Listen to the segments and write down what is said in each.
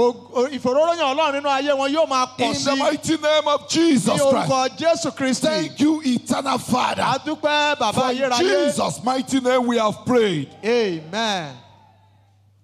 O- o- ìfòróróyàn ọlọ́run nínú ayé wọn yóò máa pọ̀ In the mighty name of Jesus Christ. orúkọ jésù kristi Thank you, eternal Father. bàbá For in Jesus' mighty name we have prayed. amen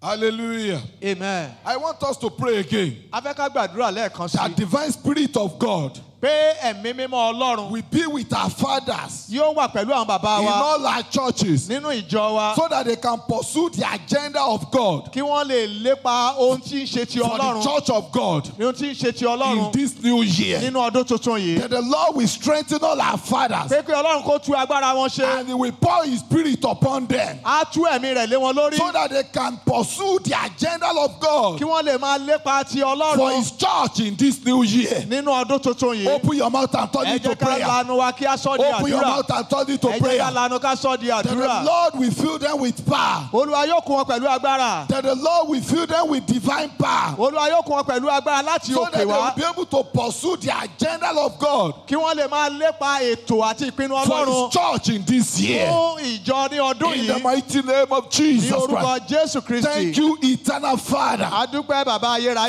Hallelujah. amen. I want us to pray again. a fẹ́ ká gbàdúrà lẹ́ẹ̀kan sí That divine spirit of God pé ẹ̀mí mímọ́ ọlọ́run will be with our fathers yóò wà pẹ̀lú àwọn bàbá in wa all our churches nínú ìjọ wa so that they can pursue the agenda of God kí wọ́n lè lépa ohun tí ń ṣe ti for the ọlọ́run church of God ohun tí ń ṣe ti in ọlọ́run this new year. nínú ọdún tuntun yìí That the Lord will strengthen all our fathers pé pé ọlọ́run kó tú agbára wọn ṣe and He will pour His Spirit upon them á tú ẹ̀mí rẹ̀ lé wọn lórí so that they can pursue the agenda of God kí wọ́n lè máa lépa ti for ọlọ́run His church in this new year. nínú ọdún tuntun yìí open your mouth and turn it to prayer. open your mouth and turn it to prayer. the Lord will fill them with power. that the Lord will fill them with divine power. so that they will be able to pursue the agenda of God. for His church in this year. in the mighty name of Jesus Christ. thank you eternal father.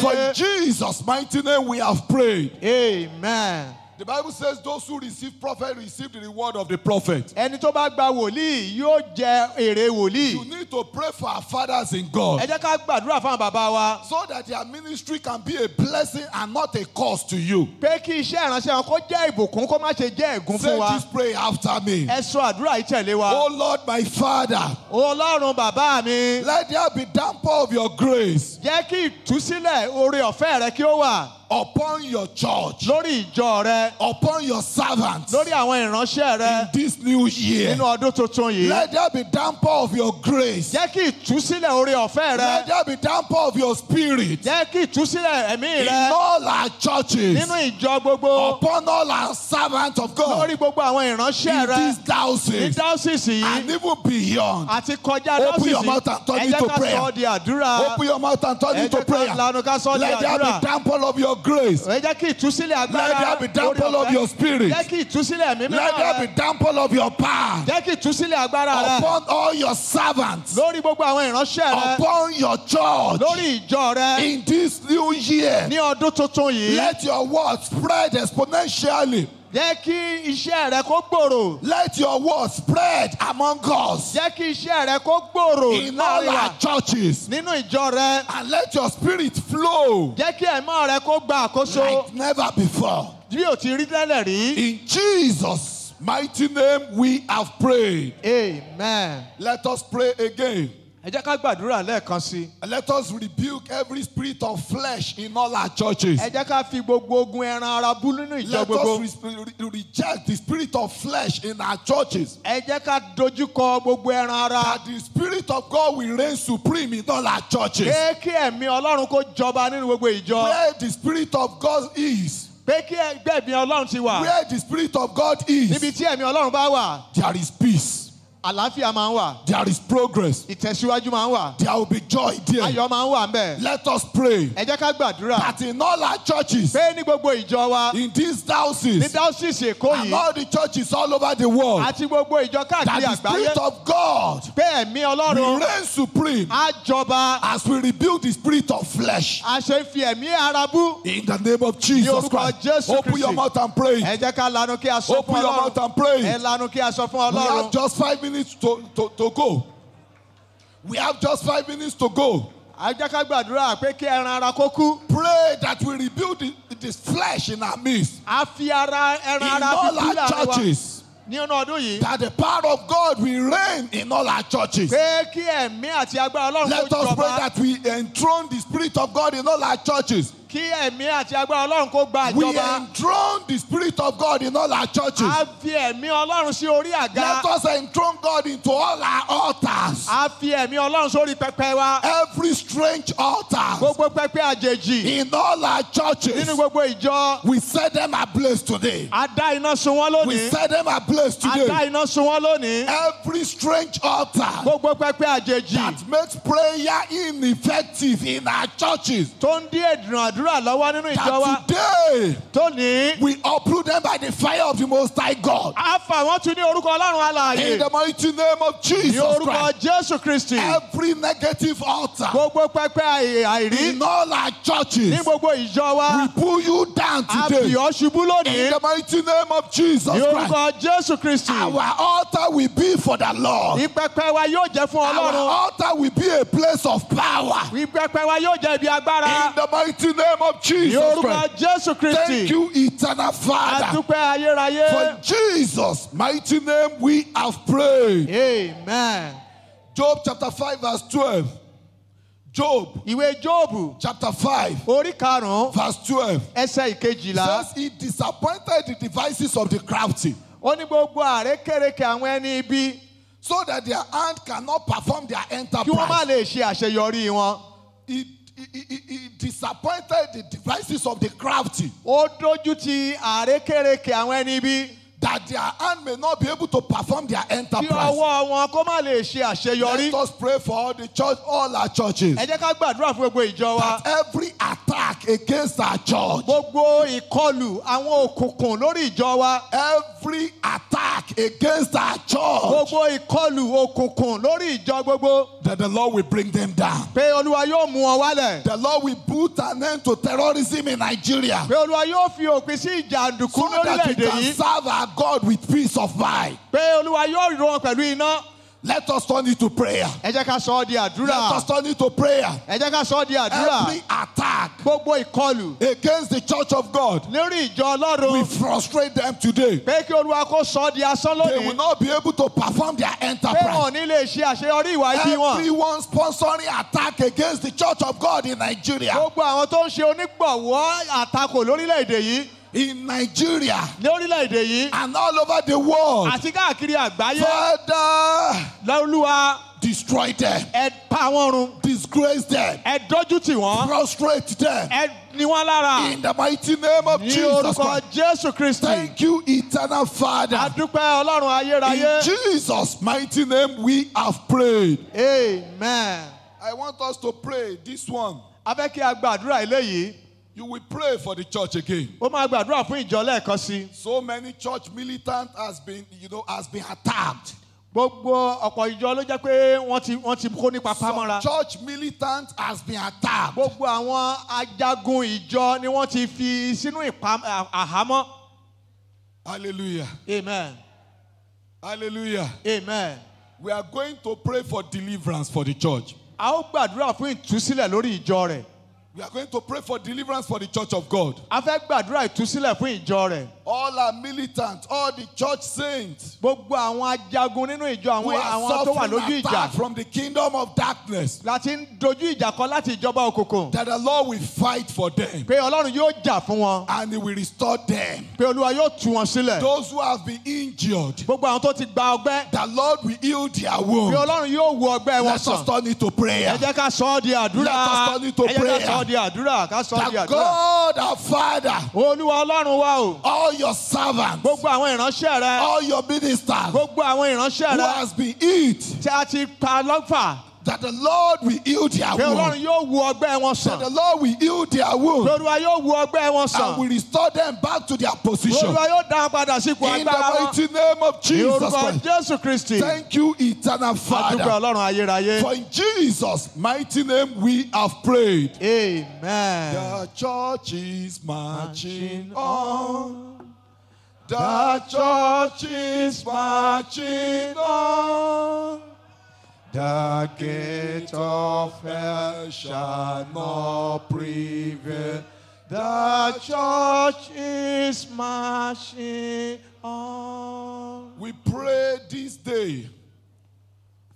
for Jesus mighty name we have prayed. amen. The Bible says those who receive prophet receive the reward of the prophet. ẹni tó bá gba wòlíì yóò jẹ èrè You wòlíì need to pray for our fathers in ẹ God jẹ́ ká gbàdúrà fún àwọn bàbá wa. So that their ministry can be a blessing and not a curse to you. pé kí iṣẹ́ ìránṣẹ́ wọn kó jẹ́ ìbùkún kó má ṣe jẹ́ ègún Say fún wa. this prayer after me. ẹ sọ àdúrà yìí tẹ̀lé wa. Oh Lord, my Father, ọlọ́run bàbá mi. Let there be downpour of your grace. Jẹ́ kí ìtúsílẹ̀ oore ọ̀fẹ́ rẹ kí ó wà upon your church, lórí ìjọ rẹ upon your servants lórí àwọn ìránṣẹ́ rẹ in this new year. nínú ọdún tuntun yìí Let there be downpour of your grace. jẹ́ kí ìtúsílẹ̀ oore ọ̀fẹ́ Let rẹ there be downpour of your spirit jẹ́ kí ìtúsílẹ̀ ẹ̀mí in rẹ all our churches, nínú ìjọ gbogbo upon all our servants of God lórí gbogbo àwọn in ìránṣẹ́ rẹ these ní diocese dáúsìsì and yìí even beyond. àti kọjá Open your mouth and turn ẹ it jẹ́ to ká prayer. sọ ọ́ di àdúrà Open your mouth and turn ẹ it to jẹ́ ká prayer. lanu ká sọ ọ́ di Let there àdúrà be downpour of your grace. ẹ jẹ́ kí ìtúsílẹ̀ agbára Let there be downpour oore of your spirit. jẹ́ kí ìtúsílẹ̀ ẹ̀mí Let mímọ́ there rẹ. be downpour of your power. Jẹ́ kí ìtúsílẹ̀ agbára rẹ. Upon all your servants, lórí gbogbo àwọn ìránṣẹ́ rẹ. Upon your church. Lórí ìjọ rẹ. In this new year. ní ọdún tuntun yìí. Let your word spread exponentially. Jẹ́ kí iṣẹ́ rẹ kó gbòòrò Let your word spread among us jẹ́ kí iṣẹ́ rẹ kó gbòòrò in all our churches. nínú ìjọ rẹ And let your spirit flow jẹ́ kí ẹ̀mọ́ rẹ kó gba àkóso like never before. bí ò ti rí tẹ́lẹ̀ rí. In Jesus' mighty name we have prayed. amen. Let us pray again. Ẹ jẹ́ ká gbàdúrà lẹ́ẹ̀kan sí let us rebuke every spirit of flesh in all our churches. ẹ jẹ́ ká fi gbogbo ogun ẹran ara bú nínú ìjọ Let gbogbo. us re- re- reject the spirit of flesh in our churches. ẹ jẹ́ ká dojúkọ gbogbo ẹran ara. That the spirit of God will reign supreme in all our churches. pé kí ẹ̀mí ọlọ́run kó jọba nínú gbogbo ìjọ. Where the spirit of God is, pé kí ẹgbẹ́ ẹ̀mí ọlọ́run ti wà. where the spirit of God níbi is, tí ẹ̀mí ọlọ́run bá wà there is peace, àlàáfíà máa ń wà. there is progress, ìtẹ̀síwájú máa ń wà. there will be joy there. ayọ̀ máa ń wà ńbẹ̀. Let us pray ẹ jẹ́ ká gbàdúrà. that in all our churches, pé ní gbogbo ìjọ wa in these ní diocese, dáúsìsì èkó and all the churches all over the world, àti gbogbo ìjọ that káàkiri the spirit of God pé ẹ̀mí will ọlọ́run reign supreme á jọba as we rebuke the spirit of flesh. a ṣe fi ẹ̀mí ara bú. In the name of Jesus orúkọ Christ. Jésù Open your mouth and pray. ẹ jẹ́ ká lanu kí a sọ Open your mouth and pray. ẹ lanu kí a sọ fún We have just five minutes to, to, to go. We have just five minutes to go. ẹ jẹ́ ká gbàdúrà pé kí ẹran ara kó kú Pray that we rebuild the, this flesh in our midst. a fi ara ẹran In ara fi all kú our láàrin wa churches. ní ọ̀nà ọdún yìí That the power of God will reign in all our churches. pé kí ẹ̀mí àti agbára ọlọ́run Let us pray that we enthrone the Spirit of God in all our churches. kí ẹ̀mí àti agbára ọlọ́run kó gba We enthrone the Spirit of God in all our churches. a fi ẹ̀mí ọlọ́run sí orí àga Let us enthrone God into all our altars. a fi ẹ̀mí ọlọ́run sórí pẹpẹ wa Every strange altar gbogbo pẹpẹ àjèjì in all our churches. nínú gbogbo ìjọ We set them ablaze today. a dá iná sun wọ́n We set them ablaze a dá today. iná sun wọ́n lónìí Every strange altar gbogbo pẹpẹ àjèjì that makes prayer ineffective in our churches. tó ń dí èdùn àdúrà àdúrà lọ́wọ́ nínú ìjọ wa that today tóní. we uproot by the fire of the Most High God. a fà wọ́n tún ní orúkọ ọlọ́run In the mighty name of Jesus Christ. jésù kristi Every negative altar gbogbo pẹpẹ àìrí in all our ní churches, gbogbo ìjọ wa we pull you down a today. bì ọ́ ṣubú In the mighty name of Jesus ní Christ. orúkọ jésù kristi Our altar will be for the Lord. ní wa yóò jẹ́ fún Our altar will be a place of power. ní wa yóò jẹ́ ibi agbára In the mighty name of ní Jesus orúkọ Christ. jésù kristi Thank you, eternal Father. For Jesus' mighty name we have prayed. amen. Job chapter 5, verse 12. Job ìwé jóòbù chapter 5, orí karùn-ún verse 12. ẹsẹ̀ ìkejìlá Says he disappointed the devices of the crafty ó ní gbogbo àrékèrèké àwọn ẹni ibi so that their hand cannot perform their kí wọ́n má enterprise. lè ṣe àṣeyọrí wọn. He, he, disappointed the devices of the crafty. Ó dójú ti àrékèrèké àwọn ẹni ibi that their hand may not be able to perform their kí enterprise. ọwọ́ wọn kó má lè ṣe àṣeyọrí. Let us pray for all the church, all our churches. ẹ jẹ́ ká gbàdúrà fún gbogbo ìjọ wa. That every attack against our church, gbogbo ìkọlù àwọn òkùnkùn lórí ìjọ wa. every attack against our church, gbogbo ìkọlù òkùnkùn lórí ìjọ gbogbo. that the Lord will bring them down. pé olúwa yóò mú wọn wálẹ̀. The Lord will put an end to terrorism in Nigeria pé olúwa yóò fi òpin sí ìjàǹdùkú so that we lórílẹ̀‐èdè can yìí. serve our God with peace of mind. pé olúwa yóò rọ pẹ̀lú iná. Let us turn it to prayer. ẹ jẹ́ ká sọ ọ́ di Let àdúrà. us turn it to prayer. ẹ jẹ́ ká sọ ọ́ di àdúrà. Every attack gbogbo ìkọlù against the church of God, lórí ìjọ we ọlọ́run. frustrate them today. pé kí olúwa kó sọ ọ́ di asán They will lónìí. not be able to perform their pé enterprise. wọn ò ní lè ṣe àṣeyọrí ìwà ibi wọn. Everyone sponsoring attack against the church of God in Nigeria. gbogbo àwọn tó ń ṣe onígbọ̀wọ́ àtakò lórílẹ̀‐èdè yìí In Nigeria lórílẹ̀‐èdè yìí and all over the world. àti káàkiri àgbáyé Father, lọ́lúwa destroy them, ẹ pa wọ́n run disgrace them, ẹ dójú tì wọ́n frustrate them. ẹ ní wọ́n lára In the mighty name of ní Jesus orúkọ Christ. jésù kristi Thank you, eternal Father. ọlọ́run In Jesus' mighty name we have prayed. amen. I want us to pray this one. a fẹ́ kí a gbàdúrà eléyìí You will pray for the church again. ó máa gbàdúrà fún ìjọ lẹ́ẹ̀kan sí. So many church militant has been, you know, has been attacked. gbogbo ọ̀pọ̀ ìjọ ló jẹ́ pé wọ́n ti wọ́n ti kó nípa pamọ́ra. Some church militant has been attacked. gbogbo àwọn ajagun ìjọ ni wọ́n ti fi sínú àhámọ́. Hallelujah. amen Hallelujah. amen. We are going to pray for deliverance for the church. a ó gbàdúrà fún ìtúsílẹ̀ lórí ìjọ rẹ̀. We are going to pray for deliverance for the church of God. a fẹ́ gbàdúrà ìtúsílẹ̀ fún ìjọ rẹ̀. All our militants, all the church saints gbogbo àwọn ajagun nínú ìjọ who àwọn are àwọn tó wà lójú suffering ìjà attack from the kingdom of darkness, láti ń dojú ìjà kọ láti ìjọba òkùnkùn. that the Lord will fight for them pé ọlọ́run yóò jà fún wọn. and He will restore them. pé olúwa yóò tú wọn sílẹ̀. Those who have been injured, gbogbo àwọn tó ti gba ọgbẹ́. the Lord will heal their pé wounds. ọlọ́run yóò wo ọgbẹ́ wọn Let us sàn. turn it to prayer. ẹ jẹ́ ká sọ ọ́ di àdúrà. Let us turn it to ẹ jẹ́ ká prayer. sọ ọ́ di àdúrà. ká sọ di That àdúrà. God our Father, olúwa ọlọ́run wa o. all your servants, gbogbo àwọn ìránṣẹ́ rẹ. all your ministers gbogbo àwọn ìránṣẹ́ who rẹ. has been hit, tí a ti pa lọ́fà. That the Lord will heal their ọlọ́run wounds. yóò wo ọgbẹ́ wọn That the Lord will heal their wounds olúwa yóò wo ọgbẹ́ wọn and will restore them back to their position. olúwa yóò dá wọn padà sípò In the agbára wọn. mighty name of Jesus Christ. jésù kristi. Thank you, eternal Father. ọlọ́run ayérayé. For in Jesus' mighty name we have prayed. amen. The church is marching on. The church is marching on. The gate of hell shall not prevail. The church is marching on. We pray this day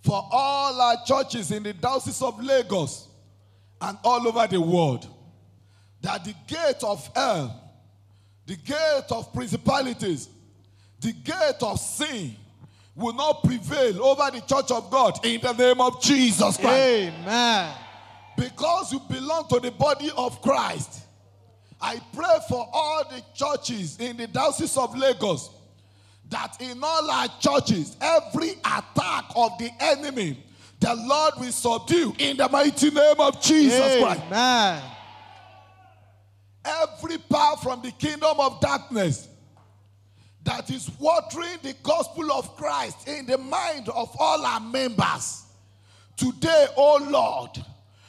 for all our churches in the diocese of Lagos and all over the world that the gate of hell, the gate of principalities, the gate of sin will not prevail over the church of God in the name of Jesus Christ. amen. Because you belong to the body of Christ, I pray for all the churches in the Diocese of Lagos that in all our churches, every attack of the enemy, the Lord will subdue in the mighty name of Jesus Christ. amen. Every power from the kingdom of darkness that is watering the gospel of Christ in the mind of all our members. Today, oh Lord,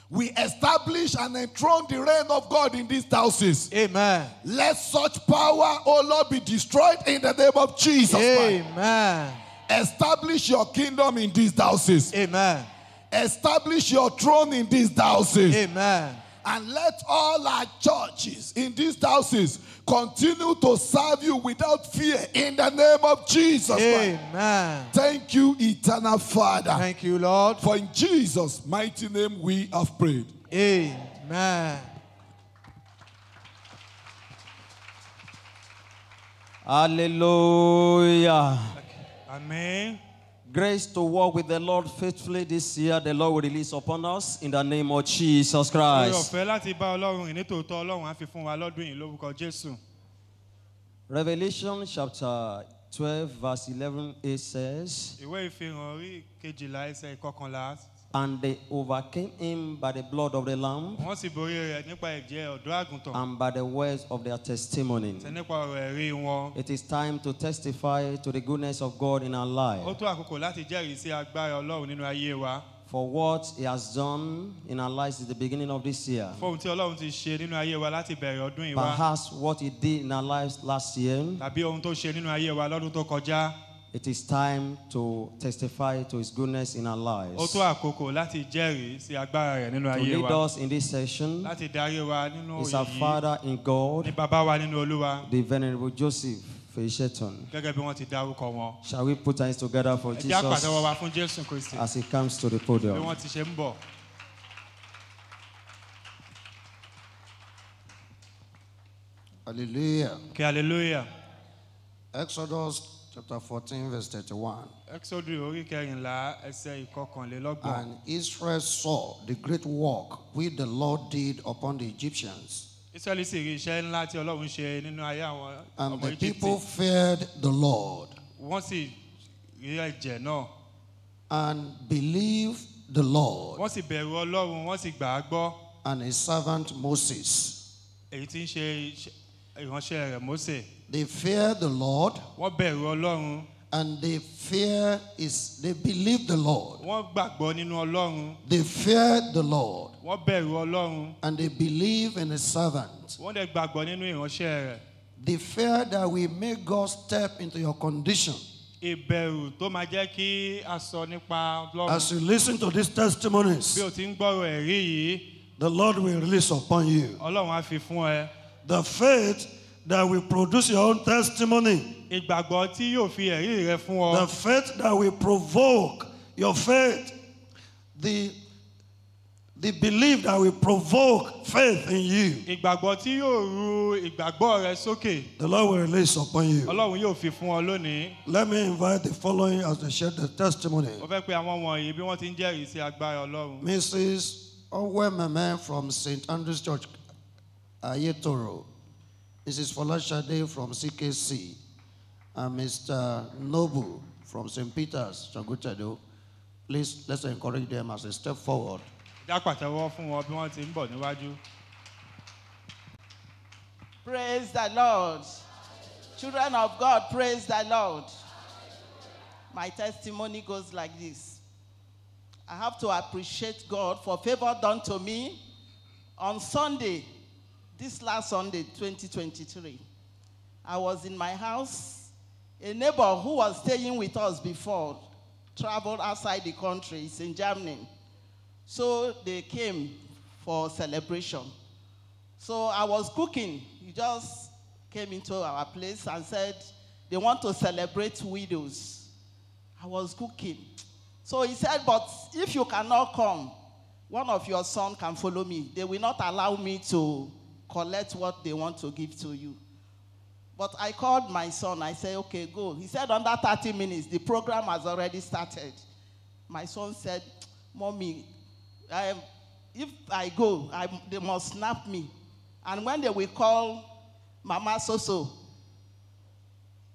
we establish and enthrone the reign of God in these houses. Amen. Let such power, oh Lord, be destroyed in the name of Jesus. Amen. Establish your kingdom in these houses. Amen. Establish your throne in these houses. Amen. And let all our churches in these houses continue to serve you without fear in the name of Jesus. Christ. Amen. Thank you, eternal Father. Thank you, Lord. For in Jesus' mighty name we have prayed. Amen. Hallelujah. Amen. Grace to walk with the Lord faithfully this year, the Lord will release upon us in the name of Jesus Christ. ọ̀fẹ́ láti bá Ọlọ́run rìn nítòótọ́ Ọlọ́run á fi fún wa lọ́dún yìí lórúkọ Jésù. Revelation chapter 12, verse 11, it says, Ìwé ìfihàn orí kejìlá ẹsẹ̀ ìkọkànlá. And they overcame him by the blood of the Lamb Wọ́n sì borí rẹ̀ nípa ẹ̀jẹ̀ ọ̀dọ́ àgùntàn. and by the words of their testimony. Àti nípa ọ̀rọ̀ ẹ̀rí wọn. It is time to testify to the goodness of God in our life. tó àkókò láti jẹ́rìí sí agbára Ọlọ́run nínú ayé wa. For what he has done in our lives is the beginning of this year. Fún ohun tí Ọlọ́run ti ṣe nínú ayé wa láti bẹ̀rẹ̀ ọdún yìí wá. Perhaps what he did in our lives last year Tàbí ohun tó ṣe nínú ayé wa lọ́dún tó kọjá. It is time to testify to his goodness in our Ó lives. tó àkókò láti jẹ́rìí sí agbára rẹ̀ nínú To ayé lead us in this session Láti darí wa nínú is our. Father in Ní God, bàbá wa nínú Olúwa. the Venerable Joseph Feisheton. Gẹ́gẹ́ bí wọ́n ti dárúkọ wọn. Shall we put hands together for Ẹ jẹ́ àpàtẹ́wọ́ wa Jesus fún Jésù Kristi. as he comes to the Bí podium? wọ́n ti ṣe ń bọ̀. Hallelujah. Kí hallelujah. Exodus chapter 14, verse 31. Exodus orí kẹrìnlá ẹsẹ̀ ìkọkànlélọ́gbọ̀n. And Israel saw the great work which the Lord did upon the Egyptians. Ísírẹ́lì sì rí iṣẹ́ ńlá tí Ọlọ́run ṣe nínú ayé àwọn And the people feared the Lord Wọ́n sì rí ẹ̀jẹ̀ náà. and believed the Lord Wọ́n sì bẹ̀rù Ọlọ́run, wọ́n sì gbà á and his servant Moses. Èyí tí ń ṣe iṣẹ́- ìránṣẹ́ rẹ̀ Mósè. They fear the Lord Wọ́n bẹ̀rù Ọlọ́run. and they fear is they believe the Lord. Wọ́n gbàgbọ́ nínú Ọlọ́run. They fear the Lord Wọ́n bẹ̀rù Ọlọ́run. and they believe in his servant. Wọ́n dẹ̀ gbàgbọ́ nínú ìránṣẹ́ rẹ̀. The fear that we make God step into your condition. Ìbẹ̀rù tó máa jẹ́ kí a sọ nípa Ọlọ́run. As you listen to these testimonies, Bí o ti ń gbọ́rọ̀ ẹ̀rí yìí, the Lord will release upon you. Ọlọ́run á fi fún ẹ. The faith that will produce your own testimony, Ìgbàgbọ́ tí yóò fi ẹ̀rí rẹ fún ọ. the faith that will provoke your faith, the, the belief that will provoke faith in you, Ìgbàgbọ́ tí yóò ru ìgbàgbọ́ rẹ sókè. the Lord will release upon you. Ọlọ́run yóò fi fún ọ lónìí. Let me invite the following as they share the testimony. Mo fẹ́ pe àwọn wọ̀nyí bí wọ́n ti ń jẹ́rìí sí agbára Ọlọ́run. Mrs. Owememe from St. Andrew's Church, Ayetoro. Mrs. Folashade from CKC. And Mr. Nobu from St. Peter's, Chagutado. Please, let's encourage them as they step forward. Dá pàtẹ́wọ́ fún wọn bí wọ́n ti ń bọ̀ níwájú. Praise the Lord. Children of God, praise the Lord. My testimony goes like this I have to appreciate God for favor done to me on Sunday, this last Sunday, 2023. I was in my house. A neighbor who was staying with us before traveled outside the country, he's in Germany. So they came for celebration. So I was cooking. He just came into our place and said they want to celebrate widows. I was cooking. So he said, But if you cannot come, one of your sons can follow me. They will not allow me to collect what they want to give to you. But I called my son. I said, Okay, go. He said, Under 30 minutes, the program has already started. My son said, Mommy, I, if I go, I, they must snap me. And when they will call Mama Soso,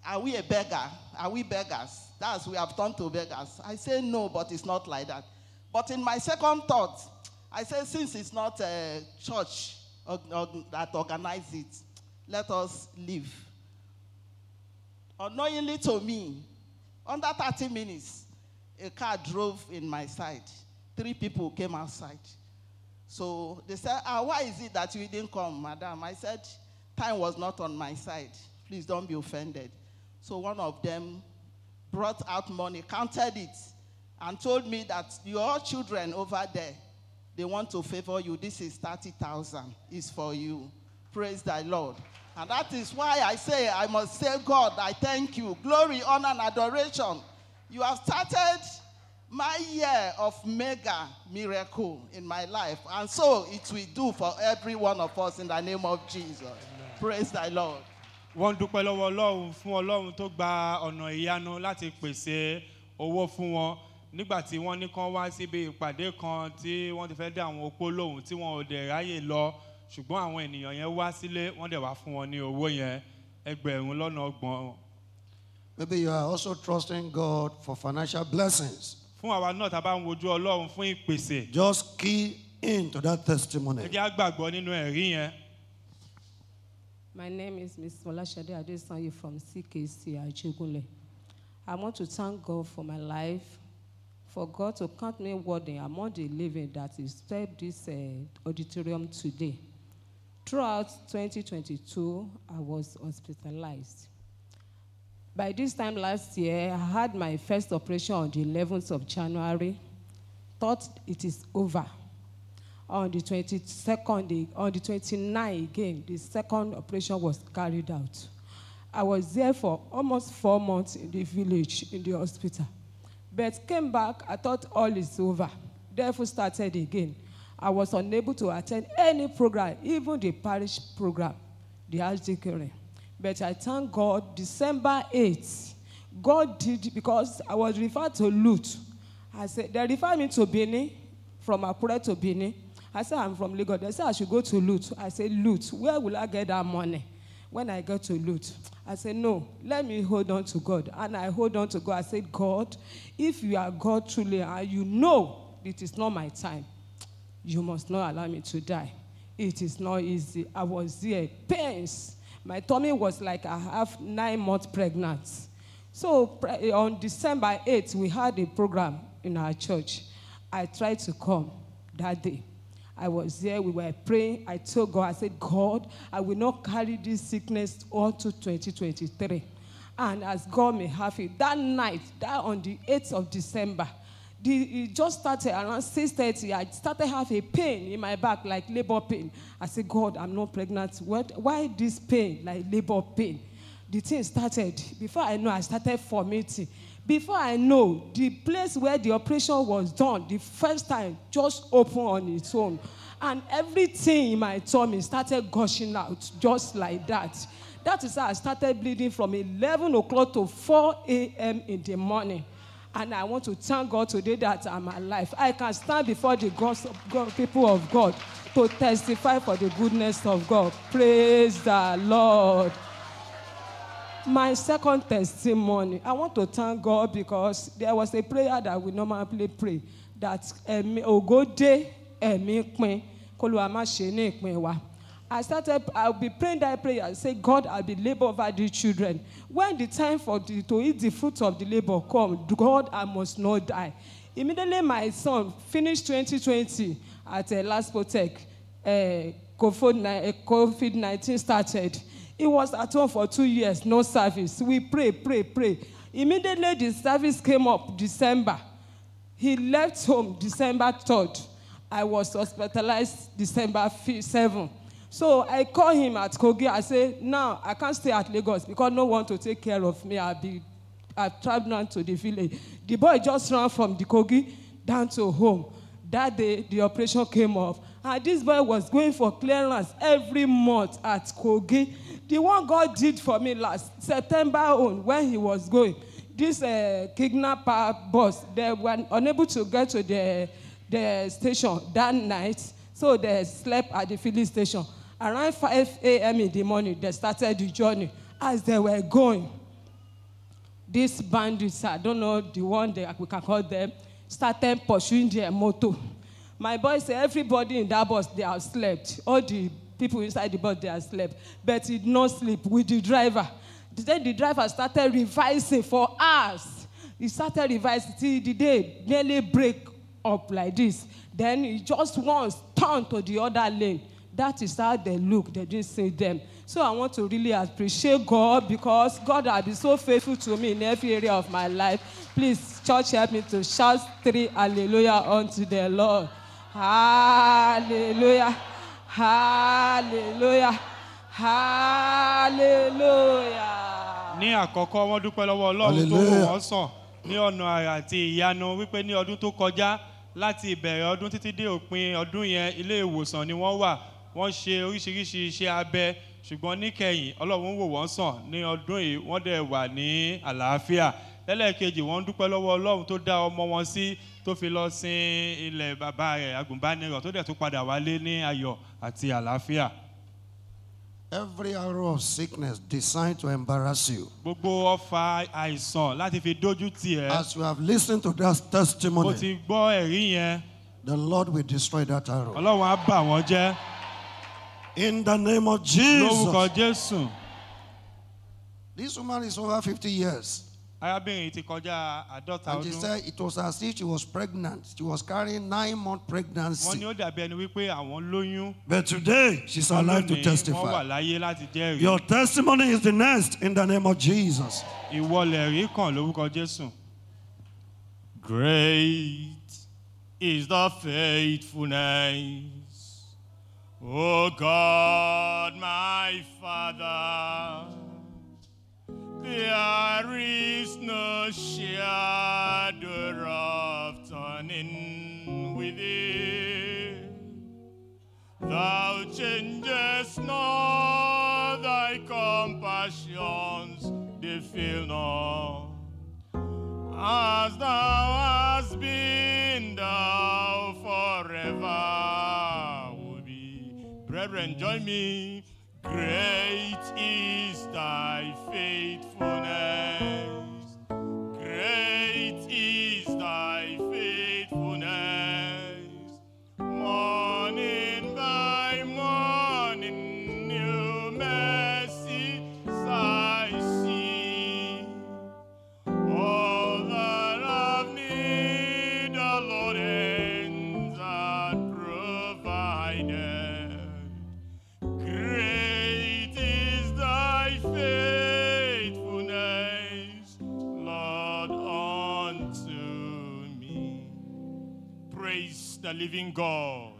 are we a beggar? Are we beggars? That's we have turned to beggars. I say no, but it's not like that. But in my second thought, I say since it's not a church or- or- that organize it, let us leave. Unknowingly to me, under 30 minutes, a car drove in my side. Three people came outside. So they said, ah, why is it that you didn't come, madam? I said, time was not on my side. Please don't be offended. So one of them brought out money, counted it, and told me that your children over there, they want to favor you. This is 30,000. It's for you. Praise thy Lord. And that is why I say, I must say, God, I thank you. Glory, honor, and adoration. You have started my year of mega miracle in my life. And so it will do for every one of us in the name of Jesus. Praise thy Lord. wọ́n dúpẹ́ lọ́wọ́ ọlọ́run fún ọlọ́run tó gba ọ̀nà ìyanu láti pèsè owó fún wọn nígbà tí wọ́n ní kán wá síbi ìpàdé kan tí wọ́n ti fẹ́ dé àwọn opó lóhùn tí wọn ò dẹ̀ ráyè lọ ṣùgbọ́n àwọn ènìyàn yẹn wá sílé wọ́n dẹ̀ wá fún wọn ní owó yẹn ẹgbẹ̀rún lọ́nà ọgbọ̀n Maybe you are also trusting God for financial blessings. fún àwa náà tá a bá ń wojú ọlọ́run fún ìpèsè Just key into that ẹ testimony. jẹ́ á gbàgbọ́ nínú ẹ̀rí yẹn My name is Ms. Molashade Adesanyi from CKC Ajegunle. I want to thank God for my life, for God to count me worthy among the living that is served this uh, auditorium today. Throughout 2022, I was hospitalized. By this time last year, I had my first operation on the 11th of January. Thought it is over on the 22nd, day- on the 29th again, the second operation was carried out. I was there for almost four months in the village, in the hospital. But came back, I thought all is over. Therefore started again. I was unable to attend any program, even the parish program, the Archdeaconry. But I thank God, December 8th, God did, because I was referred to Lut. I said, they referred me to Benin, from Akure to Benin. I said, I'm from Lagos. They said I should go to Lut. I said, Lut, where will I get that money? When I got to LUTH, I said, No, let me hold on to God. And I hold on to God. I said, God, if you are God truly and you know it is not my time, you must not allow me to die. It is not easy. I was there, pains. My tummy was like I have nine months pregnant. So on December 8th, we had a program in our church. I tried to come that day. I was there, we were praying. I told God, I said, God, I will not carry this sickness all to 2023. And as God may have it, that night, that on the 8th of December, the, it just started around 6.30. I started have a pain in my back, like labor pain. I said, God, I'm not pregnant. What, why this pain, like labor pain? The thing started. Before I know, I started vomiting. Before I know, the place where the operation was done, the first time, just opened on its own. And everything in my tummy started gushing out, just like that. That is how I started bleeding from 11 o'clock to 4 a.m. in the morning. And I want to thank God today that I'm alive. I can stand before the gods God, people of God to testify for the goodness of God. Praise the Lord. My second testimony, I want to thank God because there was a prayer that we normally pray that ẹ̀mí ògòdè ẹ̀mí pin wà má wa. I started, I'll be praying that prayer and say, God, I'll be labor over these children. When the time for the, to eat the fruit of the labor come, God, I must not die. Immediately, my son finished 2020 at uh, Last Protect. Uh, COVID 19 started. He was at home for two years, no service. We pray, pray, pray. Immediately, the service came up December. He left home December 3rd. I was hospitalized December 7th. So I called him at Kogi. I said, now I can't stay at Lagos because no one to take care of me. I'll be, I've traveled down to the village. The boy just ran from the Kogi down to home. That day, the operation came off. And this boy was going for clearance every month at Kogi. The one God did for me last September on when he was going, this uh, kidnapper boss, they were unable to get to the, the station that night. So they slept at the filling station. Around 5 a.m. in the morning, they started the journey. As they were going, these bandits, I don't know the one that we can call them, started pursuing their motor. My boy said, everybody in that bus, they have slept. All the people inside the bus they are slept. But he no sleep with the driver. Then the driver started revising for hours. He started revising till the day nearly break up like this. Then he just once turn to the other lane. That is how they look. They didn't see them. So i want to really appreciate god because god has been so faithful to me in every area of my life. Please church help me to shout three hallelujah unto the lord. Hallelujah hallelujah. Hallelujah. ní àkọ́kọ́ wọ́n dúpẹ́ lọ́wọ́ ọlọ́run tó wò wọ́n sàn ní ọ̀nà àrà àti ìyanu wípé ní ọdún tó kọjá láti ìbẹ̀rẹ̀ ọdún títí dé òpin ọdún yẹn ilé ìwòsàn ni wọ́n wà. Wọ́n ṣe oríṣiríṣi iṣẹ́ abẹ ṣùgbọ́n níkẹyìn ọlọ́run wò wọ́n sàn ní ọdún yìí. Wọ́n dẹ̀ wà ní àlàáfíà lẹ́lẹ́kejì wọ́n dúpẹ́ lọ́wọ́ ọlọ́run tó dá ọmọ wọn sí tó fi lọ sin ilẹ̀ bàbá rẹ̀ agùnbánirọ̀ tó dẹ̀ tún padà wálé ní ayọ̀ àti àlàáfíà. Every arrow of sickness designed to embarrass you. gbogbo ọfà àìsàn láti fi dójú tì ẹ́ As you have listened to that testimony, ti gbọ́ ẹ̀rí yẹn the Lord will destroy that arrow. ọlọ́run á bà wọ́n jẹ́ In the name of lórúkọ Jesus. jésù This woman is over 50 years. Arábìnrin ti kọjá àádọ́ta And she said it was as if she was pregnant. She was carrying nine month pregnancy. wọ́n pregnancy. ní ó dàbí ẹni wípé àwọn lóyún But today, she's wọ́n alive to lónìí wọ́n wà testify. láyé láti jẹ́rìí Your testimony is the next in the name of Jesus. ìwọlẹ̀ rí kàn lórúkọ jésù. Great is the faithfulness, O God, my Father. No shadow of turning within. Thou changest not thy compassions, they fail not. As thou hast been, thou forever will be. Brethren, join me. Great is thy faithfulness. Praise the living God.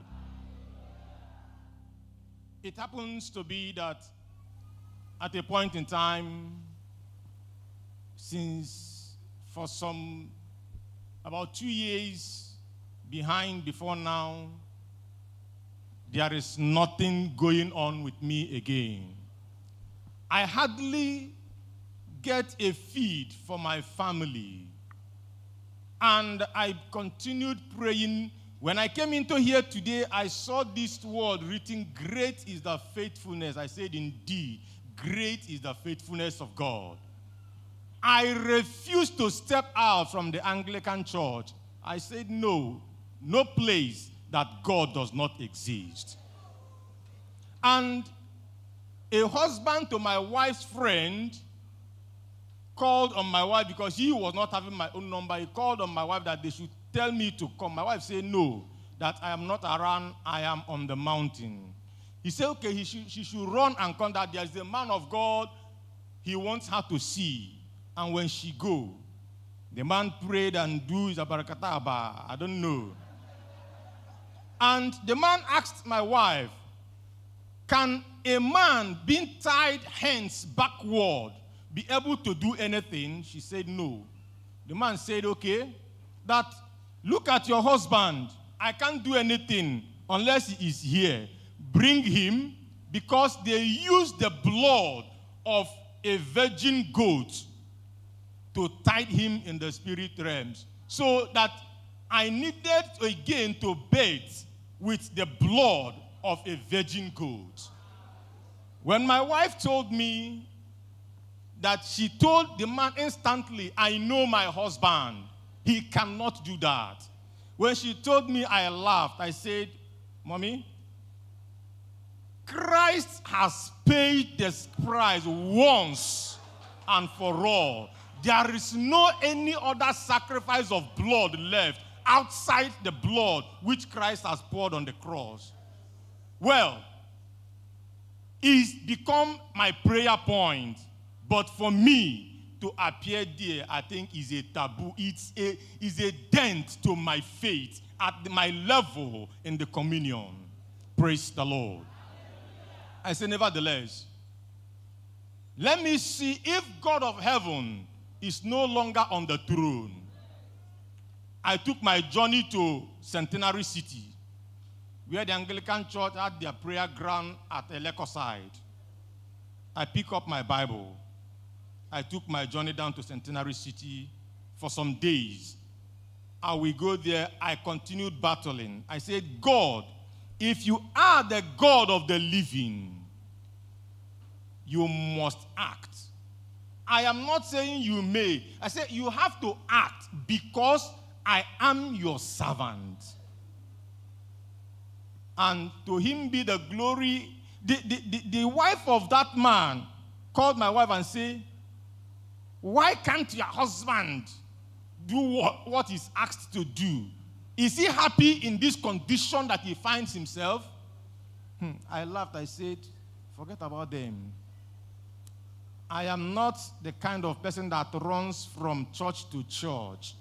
It happens to be that at a point in time, since for some about two years behind before now, there is nothing going on with me again. I hardly get a feed for my family. And I continued praying. When I came into here today, I saw this word written, Great is the faithfulness. I said, Indeed, great is the faithfulness of God. I refused to step out from the Anglican church. I said, No, no place that God does not exist. And a husband to my wife's friend called on my wife because he was not having my own number. He called on my wife that they should tell me to come. My wife said, No, that I am not around, I am on the mountain. He said, Okay, he should, she should run and come that there's a man of God he wants her to see. And when she go, the man prayed and do his abarakataba. I don't know. And the man asked my wife, Can a man being tied hands backward be able to do anything? She said, No. The man said, Okay, that look at your husband. I can't do anything unless he is here. Bring him because they use the blood of a virgin goat to tie him in the spirit realms. So that I needed again to bathe with the blood of a virgin goat. When my wife told me that she told the man instantly, I know my husband. He cannot do that. When she told me, I laughed. I said, Mommy, Christ has paid the price once and for all. There is no any other sacrifice of blood left outside the blood which Christ has poured on the cross. Well, it's become my prayer point. But for me to appear there, I think is a taboo. It's a, is a dent to my faith at my level in the communion. Praise the Lord. I say, nevertheless, let me see if God of heaven is no longer on the throne. I took my journey to Centenary City, where the Anglican Church had their prayer ground at Eleko side. I pick up my Bible. I took my journey down to Centenary City for some days. I will go there. I continued battling. I said, God, if you are the God of the living, you must act. I am not saying you may. I said you have to act because I am your servant. And to him be the glory. The, the, the, the wife of that man called my wife and said, Why can't your husband do what, what he's asked to do? Is he happy in this condition that he finds himself? Hmm, I laughed. I said, Forget about them. I am not the kind of person that runs from church to church.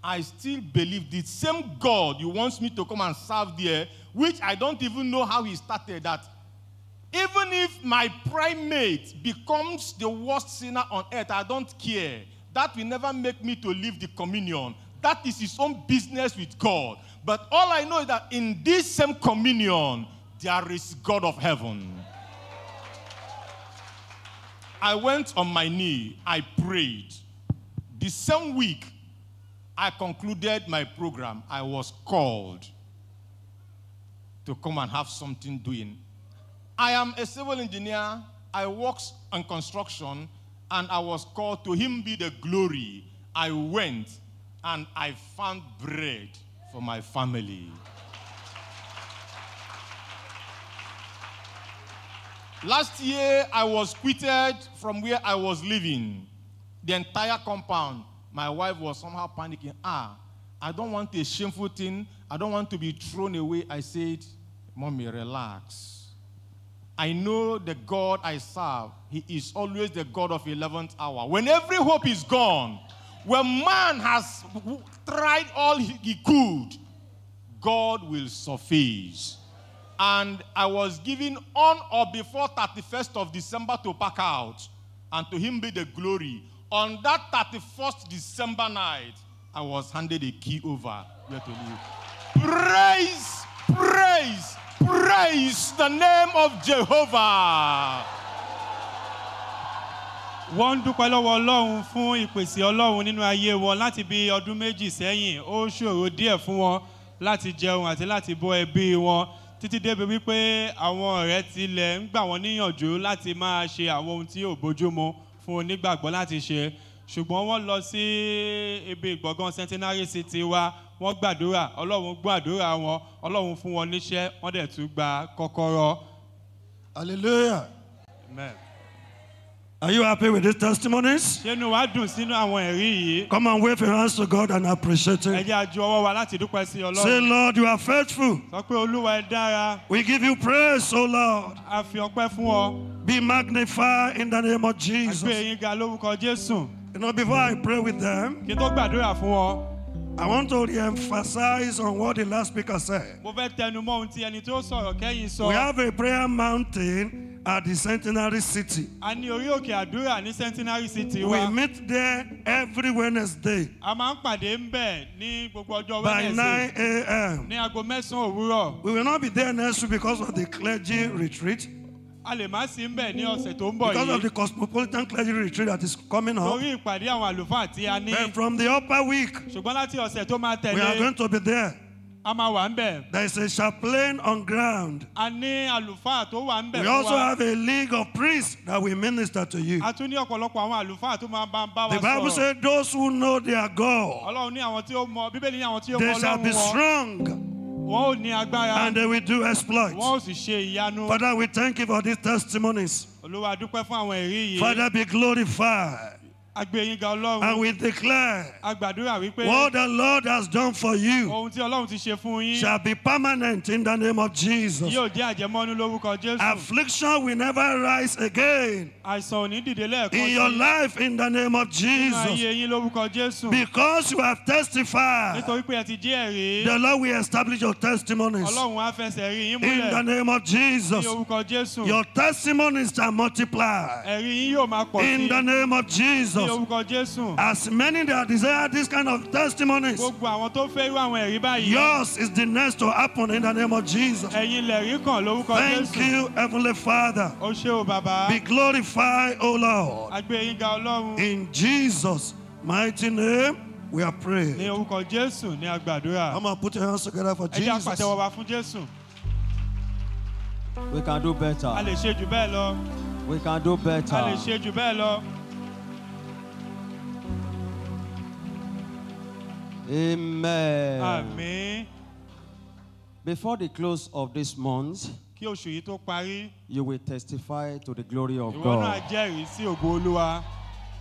I still believe the same God you want me to come and serve there, which I don't even know how he started that. Even if my primate becomes the worst sinner on earth, I don't care. That will never make me to leave the communion. That is his own business with God. But all I know is that in this same communion, there is God of heaven. I went on my knee, I prayed. The same week, I concluded my program. I was called to come and have something doing. I am a civil engineer. I work on construction, and I was called to him be the glory. I went and I found bread for my family. Last year, I was quitted from where I was living. The entire compound, my wife was somehow panicking. Ah, I don't want a shameful thing. I don't want to be thrown away. I said, Mommy, relax. I know the God I serve. He is always the God of 11th hour. When every hope is gone, when man has tried all he, could, God will suffice. And I was given on or before 31st of December to pack out. And to him be the glory. On that 31st December night, I was handed a key over to. Praise, praise, praise the name of Jehovah. wọ́n ń dúpẹ́ lọ́wọ́ ọlọ́run fún ìpèsè ọlọ́run nínú ayé wọn láti bí ọdún méjì sẹ́yìn. Ó ṣòro díẹ̀ fún wọn láti jẹun àti láti bọ́ ẹbí wọn títí débi wípé àwọn ọ̀rẹ́ tilẹ̀ ń gbà wọ́n níyànjú láti máa ṣe àwọn ohun tí ò bójúmu fún onígbàgbọ́ láti ṣe. Ṣùgbọ́n wọ́n lọ sí ibi ìgbọ̀ngàn centenary city wa wọ́n gbàdúrà ọlọ́run gbọ́ àdúrà wọn ọlọ́run fún wọn níṣẹ́ wọ́n dẹ̀ tún gba kọ́kọ́rọ́. Hallelujah. Amen. Are you happy with these testimonies? ṣé inú wa dùn sínú àwọn ẹ̀rí yìí? Come and wave your hands to God and appreciate Him. jẹ́ àjọ ọwọ́ wa láti dúpẹ́ sí Say. Lord, you are faithful. sọ pé olúwa ẹ dára We give you praise, O Lord. a fi ọpẹ́ fún ọ Be magnified in the name of Jesus. yín ga lórúkọ jésù You know, before I pray with them, kí n tó gbàdúrà fún ọ I want to re-emphasize on what the last speaker said. mo fẹ́ tẹnu mọ́ ohun tí ẹni tó sọ̀rọ̀ kẹ́yìn sọ We have a prayer mountain at the Centenary City. a ní orí òkè àdúrà ní centenary city We meet there every Wednesday a máa ń pàdé ń bẹ̀ ní gbogbo ọjọ́ by 9 a.m. ní aago mẹ́sàn-án òwúrọ̀ We will not be there next week because of the clergy retreat, a lè má sí ń bẹ̀ ní ọ̀sẹ̀ tó ń bọ̀ because of the cosmopolitan clergy retreat that is coming up. torí ìpàdé àwọn àlùfáà tí a ní But from the upper week, ṣùgbọ́n láti ọ̀sẹ̀ tó máa we are going to be there. a máa wà ń bẹ̀ There is a chaplain on ground. a ní àlùfáà tó wà ń bẹ̀ We also have a league of priests that will minister to you. a tún ní ọ̀pọ̀lọpọ̀ àwọn àlùfáà tó máa bá ń bá wa The Bible says those who know their God, ọlọ́run ní àwọn tí ó mọ bíbélì ní àwọn tí ó they mọ shall be ọlọ́run wọn strong. And they will do exploits. wọn ò sì ṣe ìyanu Father, we thank you for these testimonies. olúwa dúpẹ́ fún àwọn ẹ̀rí yìí Father, be glorified. And we declare what the Lord has done for you ohun tí ọlọ́run ti ṣe fún yín shall be permanent in the name of Jesus. yóò jẹ́ àjẹmọ́nú lórúkọ jésù Affliction will never rise again àìsàn ò ní dìde lẹ́ẹ̀kan in your life in the name of Jesus. ayé yín lórúkọ jésù Because you have testified, nítorí pé ẹ ti jẹ́ ẹ̀rí the Lord will establish your testimonies ọlọ́run á fẹsẹ̀ rí yín in the name of Jesus. Your testimonies shall multiply ẹ̀rí yín yóò máa pọ̀ sí in the name of Jesus. Orúkọ As many that desire this kind of testimonies, gbogbo àwọn tó fẹ́ irú àwọn ẹ̀rí báyìí yours is the next to happen in the name of Jesus. ẹ̀yin lẹ̀rí kan lórúkọ Thank you, Heavenly Father. ó ṣé o bàbá Be glorified, O Lord. agbẹ̀yìn ga ọlọ́run In Jesus' mighty name, we are ní praying. orúkọ jésù ní agbàdúrà Come on, put your hands together for ẹ jẹ́ Jesus. àpàtẹ́wọ́ wa fún jésù We can do a better. lè ṣe jù bẹ́ẹ̀ lọ We can do a lè better. ṣe jù bẹ́ẹ̀ lọ Amen. àmín Before the close of this month, kí oṣù yìí tó parí you will testify to the glory of ìwọ náà God. jẹ́rìí sí ògo olúwa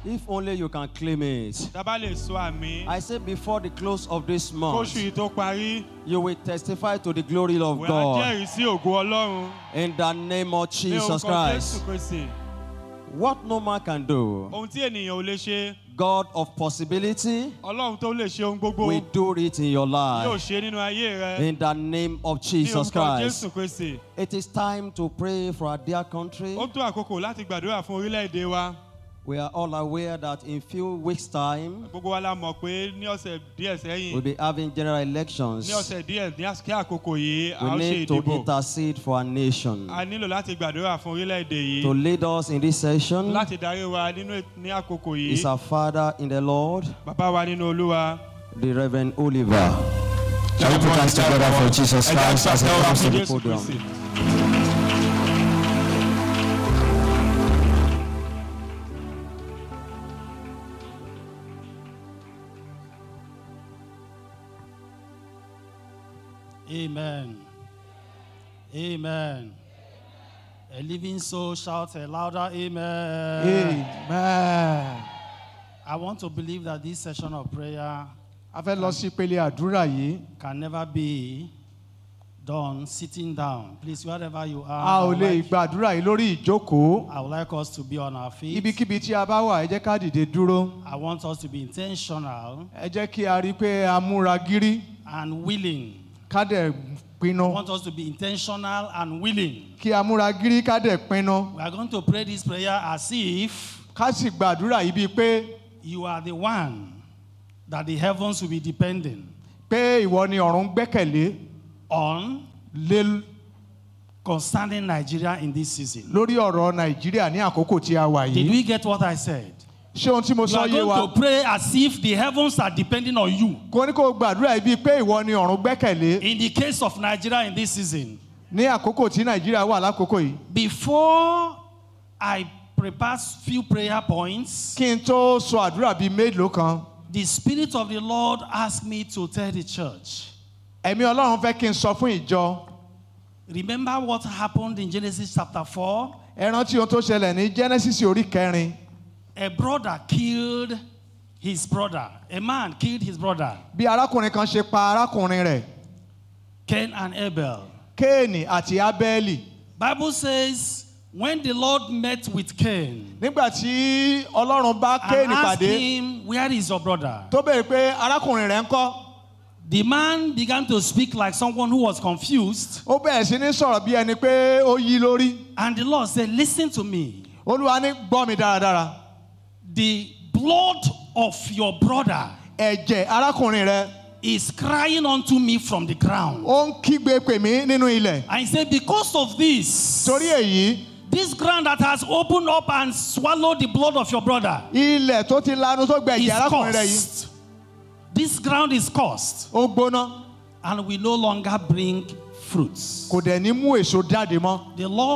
If only you can claim it. tábà lè sọ àmì I say before the close of this kóṣù month, yìí tó parí you will testify to the glory of ìwọ á God. jẹ́rìí sí ògo ọlọ́run In the name of ní Jesus orúkọ jésù Christ. kristi What no man can do, ohun tí ènìyàn ò lè ṣe God of possibility ọlọ́run tó lè ṣe ohun gbogbo will do it in your yóò life. ṣe nínú ayé rẹ In the name of ní Jesus orúkọ Christ. jésù kristi It is time to pray for our dear country. ó tó àkókò láti gbàdúrà fún orílẹ̀-èdè wa We are all aware that in few weeks' time, gbogbo wa la mọ̀ pé ní ọ̀sẹ̀ díẹ̀ sẹ́yìn we'll be having general elections. ní ọ̀sẹ̀ díẹ̀ ní àsìkò àkókò yìí a We need to ìdìbò intercede for our nation. a nílò láti gbàdúrà fún orílẹ̀-èdè To lead us in this session láti darí wa nínú ní àkókò is our Father in the Lord, bàbá wa nínú olúwa. the Reverend Oliver. Shall we put hands together for Jesus Christ as he comes to the Jésù podium? Amen. Amen. A living soul shout a louder amen. amen. I want to believe that this session of prayer a fẹ́ lọ sí ìpele àdúrà yìí can never be done sitting down. Please, wherever you are, a I ò would, lè like, gbàdúrà yìí lórí ìjókòó I would like us to be on our feet. ibikíbi tí a bá wà ẹ jẹ́ ká dìde dúró I want us to be intentional ẹ jẹ́ kí a rí i pé a múra gírí and willing. Ká dẹ̀ pinnu want us to be intentional and willing. kí a múra gírí ká dẹ̀ pinnu We are going to pray this prayer as if ká sì gbàdúrà yìí bíi pé you are the one that the heavens will be depending pé ìwọ ni ọ̀run gbẹ́kẹ̀lé on lé concerning Nigeria in this season. lórí ọ̀rọ̀ nàìjíríà ní àkókò tí a wà Did yìí we get what I said? Ṣé ohun tí mo You sọ are yé wa going to pray as if the heavens are depending on you. kò ní kó o gbàdúrà bíi pé ìwọ ni ọ̀run gbẹ́kẹ̀lé In the case of Nigeria in this season, ní àkókò tí nàìjíríà wà lákòókò yìí before I prepare few prayer points, kí n tó sọ àdúrà bíi mélòó kan the Spirit of the Lord asked me to tell the church. ẹ̀mí ọlọ́run fẹ́ kí n sọ fún ìjọ Remember what happened in Genesis chapter 4? ẹ rántí ohun tó ṣẹlẹ̀ ní genesis orí kẹrin A brother killed his brother. A man killed his brother. bí arákùnrin kan ṣe pa arákùnrin rẹ̀ Cain and Abel. kéènì àti ábẹ́ẹ̀lì Bible says when the Lord met with Cain nígbà tí ọlọ́run bá and kéènì asked pàdé him, Where is your brother? tó béèrè pé arákùnrin rẹ̀ ń kọ́ The man began to speak like someone who was confused. ó bẹ̀rẹ̀ sí ní sọ̀rọ̀ bí ẹni pé ó yí lórí And the Lord said, Listen to me. olúwa ní gbọ́ mi dáradára The blood of your brother ẹ̀jẹ̀ arákùnrin rẹ̀ is crying unto me from the ground. ó ń kígbe pè mí nínú ilẹ̀ he said, Because of this, torí èyí this ground that has opened up and swallowed the blood of your brother ilẹ̀ tó ti lanu tó gbẹ arákùnrin rẹ̀ yìí. This ground is cursed ó gbóná and will no longer bring fruits. kò dẹ̀ ní mú èso jáde mọ́ The Lord